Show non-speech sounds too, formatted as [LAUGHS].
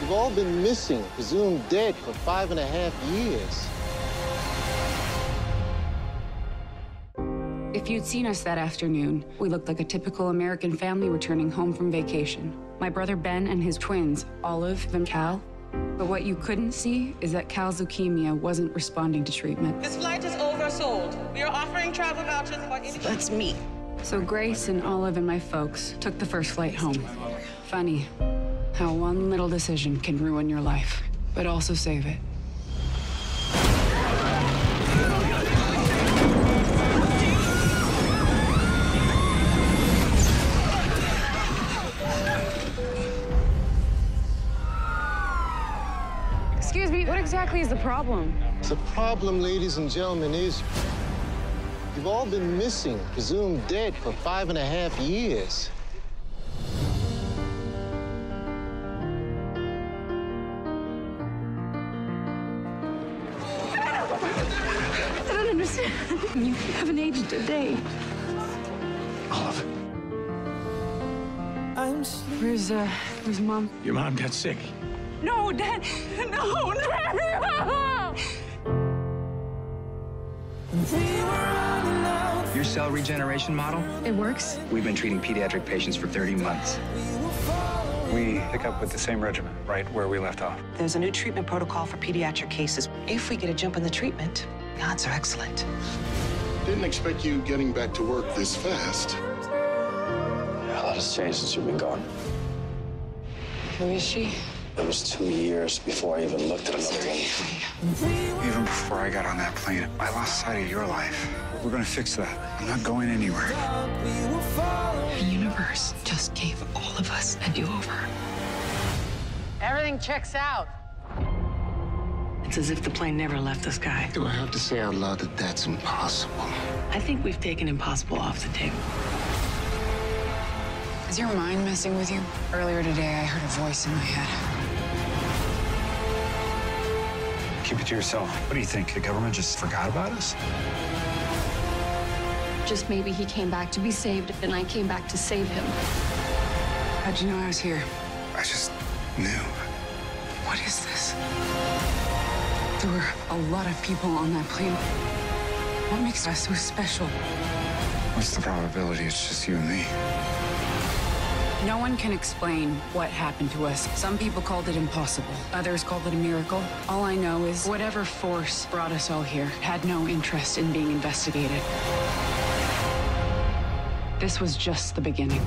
You've all been missing, presumed dead for five and a half years. If you'd seen us that afternoon, we looked like a typical American family returning home from vacation. My brother Ben and his twins, Olive and Cal. But what you couldn't see is that Cal's leukemia wasn't responding to treatment. This flight is oversold. We are offering travel vouchers for any. That's me. So Grace and Olive and my folks took the first flight home. Funny how one little decision can ruin your life, but also save it. Excuse me, what exactly is the problem? The problem, ladies and gentlemen, is you've all been missing, presumed dead for five and a half years. Don't understand. [LAUGHS] You haven't aged a day. Olive, Where's, uh, where's mom? your mom got sick. No, Dad! No, no! Your cell regeneration model? It works? We've been treating pediatric patients for 30 months. We pick up with the same regimen, right where we left off. There's a new treatment protocol for pediatric cases. If we get a jump in the treatment, the odds are excellent. Didn't expect you getting back to work this fast. A lot has changed since you've been gone. Who is she? It was two years before I even looked at another one. Even before I got on that plane, I lost sight of your life. We're gonna fix that. I'm not going anywhere. The universe just gave all of us a do-over. Everything checks out. It's as if the plane never left the sky. Do I have to say out loud that that's impossible? I think we've taken impossible off the table. Is your mind messing with you? Earlier today, I heard a voice in my head. Keep it to yourself. What do you think? The government just forgot about us? Just maybe he came back to be saved, and I came back to save him. How'd you know I was here? I just knew. What is this? There were a lot of people on that plane. What makes us so special? What's the probability it's just you and me? No one can explain what happened to us. Some people called it impossible. Others called it a miracle. All I know is whatever force brought us all here had no interest in being investigated. This was just the beginning.